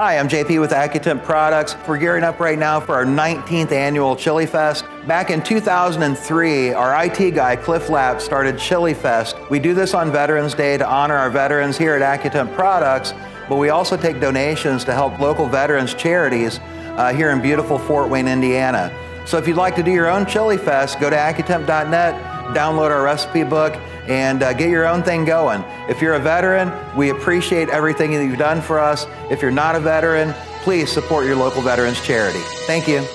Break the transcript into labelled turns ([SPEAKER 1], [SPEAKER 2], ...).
[SPEAKER 1] Hi, I'm JP with AccuTemp Products. We're gearing up right now for our 19th annual Chili Fest. Back in 2003, our IT guy, Cliff Lapp, started Chili Fest. We do this on Veterans Day to honor our veterans here at AccuTemp Products, but we also take donations to help local veterans charities uh, here in beautiful Fort Wayne, Indiana. So if you'd like to do your own Chili Fest, go to Accutemp.net, download our recipe book, and uh, get your own thing going. If you're a veteran, we appreciate everything that you've done for us. If you're not a veteran, please support your local veterans charity. Thank you.